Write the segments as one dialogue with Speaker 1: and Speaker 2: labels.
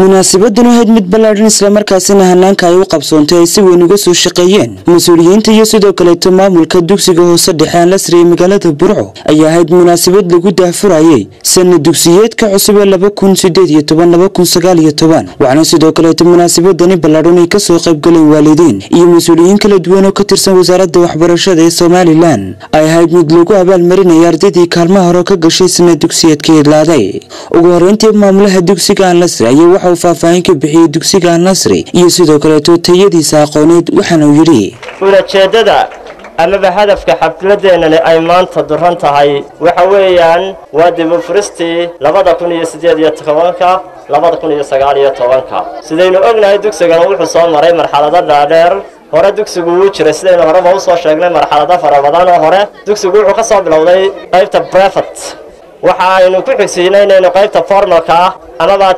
Speaker 1: munaasabaddan ahayd mid ballaadhan islamarkaasina hanaanka ay u qabsoontay ay si weyn uga soo shaqeeyeen. Mas'uuliyiinta iyo sidoo kaleeto maamulka dugsiga hoose dhexe aan la siriyay magaalada burco ayaa ahayd munaasabad lagu daahfurayay sana dugsiyeedka cusub ee laba kun sideed iyo toban laba kun sagaal iyo toban. Waxaana sidoo kaleeto munaasabadani ballaadhan ay ka soo qaybgaleen waalidiin iyo mas'uuliyiin kala duwan oo ka tirsan wasaaradda waxbarashada ee somalilan ay ahayd mid lagu abaalmarinaya ardaydii kaalmaha hore ka gashay sana dugsiyeedka idlaaday ugu horeyntii maamulaha dugsiga aan la siri ayaa waxa uu ka bixiyey dugsiga nasri iyo sidoo kaleeto tayadiisa aqooneed waxaana uu yidhi
Speaker 2: ulajeeddada amaba hadafka xafladeennani ay maanta duran tahay. Waxa weeyaan waa dibufuristii labada kun iyo siddeed iyo tobanka labada kun iyo sagaal iyo tobanka. Sidaynu ognahay dugsigana wuxuu soo maray marxalado dhaadheer. Hore dugsigu wuu jiray sidaynu horeba u soo sheegnay marxalado fara badan. Oo hore dugsigu wuxuu ka soo bilowday qaybta brefet waxa aynu ku xigsiinay inaynu qaybta formalka ah amaba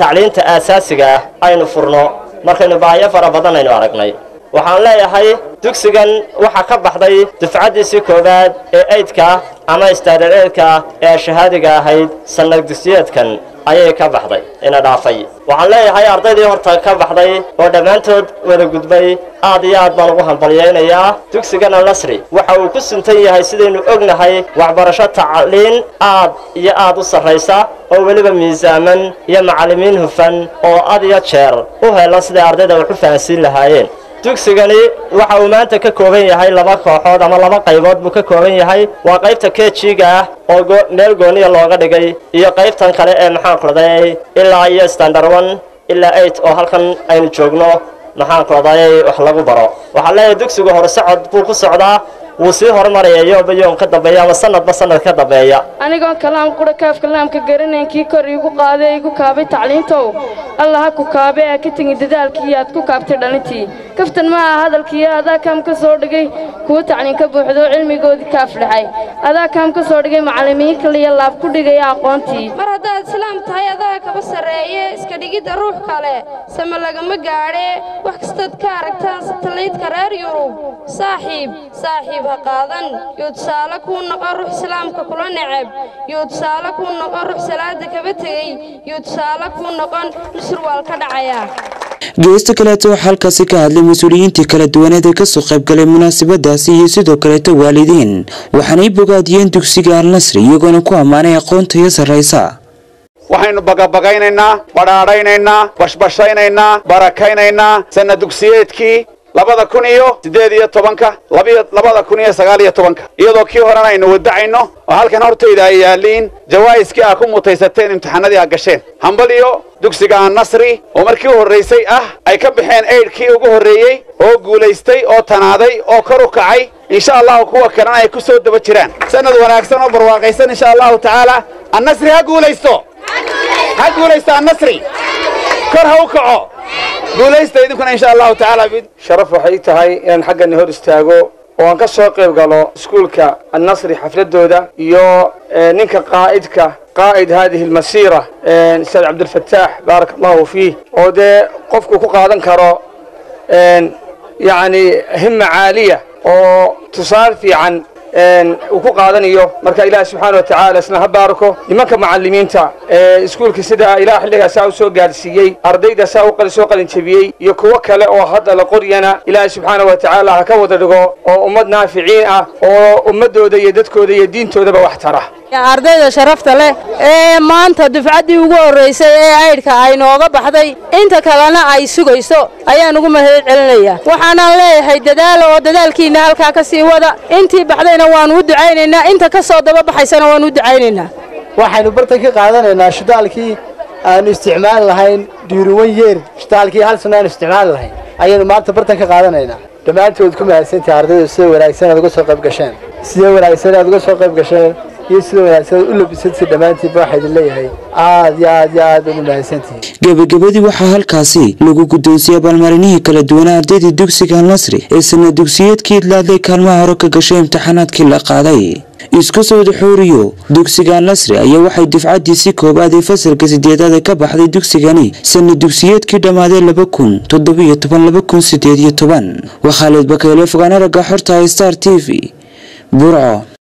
Speaker 2: tacliinta aasaasiga ah aynu furno. Markaynu baahiyo fara badan aynu aragnay. Waxaan leeyahay dugsigan waxaa ka baxday dufcaddiisii koowaad ee aydka ama istaarar eydka ee shahaadiga ahayd sanad dugsiyeedkan ayay ka baxday ina dhaafay. Waxaan leeyahay ardaydii horta ka baxday oo dhammaantood wada gudbay. Aad iyo aad baan ugu hambalyaynayaa. Dugsigan alnasri waxa uu ku suntan yahay sidaynu ognahay waxbarasho tacliin aad iyo aad u sarraysa oo weliba miisaaman iyo macallimiin hufan oo ad iyo jeer u helan siday ardayda wax u fahansiin lahaayeen dugsigani waxa uu maanta ka kooban yahay laba kooxood ama laba qaybood buu ka kooban yahay. Waa qaybta kejiga ah oo meel gooniya looga dhigay iyo qaybtan kale ee maxaan kuladayay ilaa iyo standard one ilaa eight oo halkan aynu joogno maxaan kuladayay wax lagu baro. Waxaa leeyahay dugsigu hore socod buu ku socdaa wuu sii horumaraya yoomba yoom ka dambeeya ama sanadba sanad ka dambeeya
Speaker 3: anigoon kalaam qura kaaf kalaamka garanayn kii kor iigu qaaday igu kaabay tacliintow. Alla ha ku kaabe aa ka tegi dadaalkii aad ku kaabtay dhalintii kaftan ma aha hadalkii adaa kaam ka soo dhigay kuwa tacliin ka buuxdo cilmigoodii kaaf dhexay adaa kaam ka soo dhigay macallimiin kaliya laab ku dhigaya aqoontii.
Speaker 4: Mar haddaad islaam tahay adaa kaba sarreeye iska dhigidda ruux kale. Sama lagama gaadhee wax kastaad ka aragtaan satalaydka reer yurub saaxiib saaxiib ha qaadan. Yuu tusaale kuu noqon ruux islaamka kula necab yuu tusaale kuu noqon ruux salaada kaba tegey. Yuu tusaale kuu noqon surwaal ka dhacaya.
Speaker 1: Geesta kaleeto waxaa halkaasi ka hadlay mas'uuliyiintii kala duwaneed ee ka soo qaybgalay munaasabadaasi iyo sidoo kaleeto waalidiin. Waxaanay bogaadiyeen dugsiga alnasri iyagoona ku ammaanay aqoonta iyo sarraysa.
Speaker 5: Waxaynu bagabagaynaynaa badhaadhaynaynaa bashbashaynaynaa barakaynaynaa sana dugsiyeedkii labada kun iyo siddeed iyo tobanka labada kun iyo sagaal iyo tobanka. Iyadoo kii horena aynu wadacayno oo halkan hortayda ay yaalliin jawaa'iskii aa ku mutaysateen imtixaanadii aa gasheen. Hambal iyo dugsiga annasri oo markii u horraysay ah ay ka baxeen eydhkii ugu horreeyey oo guulaystay oo tanaaday oo kor u kacay. Insha allahu kuwa kalena ay ku soo daba jiraan. Sanad wanaagsan oo barwaaqaysan insha allahu tacaala. Annasri ha guulaysto. Ha guulaysto. Annasri kor ha u kaco guulaysta idinkuna insha allahu tacaala
Speaker 6: sharaf waxay tahay inaan xaggani hor istaago oo aan ka soo qayb galo iskuulka annasri xafladooda iyo ninka qaa'idka qaa'id haadihi almasiira ustaad cabdilfataax baaraka allahu fiih oo dee qofku ku qaadan karo yacni himma caaliya oo tusaale fiican uu ku qaadanayo marka ilaahi subxaana wa tacaala isna ha baarako nimanka macallimiinta ee iskuulka sida ilaah xilligaa saa u soo gaadhsiiyey ardayda saa u soo qalinjabiyey iyo kuwo kale oo hadda la qoryana ilaahi subxaana wa tacaala ha ka wada dhigo oo ummad naaficiin ah oo ummaddooda iyo dadkooda iyo diintoodaba wax tara
Speaker 7: ardayda sharafta leh ee maanta dufcaddii ugu horraysay ee aydhka ay nooga baxday inta kalena ay sugayso ayaan ugu mahad celinayaa waxaanaan leeyahay dadaala oo dadaalkiinna halkaa ka sii wada. Intii baxdayna waannu u ducaynaynaa inta ka soo daba baxaysana waannu u ducaynaynaa.
Speaker 8: Waxaynu bartan ka qaadanaynaa shidaalkii aanu isticmaali lahayn dhiiruwan yeer. Shidaalkii hal sana aanu isticmaali lahayn. Ayaynu maanta bartan ka qaadanaynaa. Dhammaantood ku mahadsantahay ardaydu sida wanaagsan aad uga soo qayb gasheen? Sida wanaagsan aad uga soo qayb gasheen iyo u labisantay dhammaantiinba waxaa idin
Speaker 1: gebagabadii waxaa halkaasi lagu guddoonsiyey abaalmarinihii kala duwanaa ardaydii dugsiga alnasri ee sana dugsiyeedkii idlaadlay kaalmaha hore ka gashay imtixaanaadkii la qaaday. Isku sawda xooriyo dugsiga alnasri ayaa waxay dufcaddiisii koowaad ee fasalka sideedaad ka baxday dugsigani sana dugsiyeedkii dhammaaday laba kun toddobiyo toban laba kun sideed iyo toban. Waa khaalid bakeyle fogaana ragga xorta star t v burco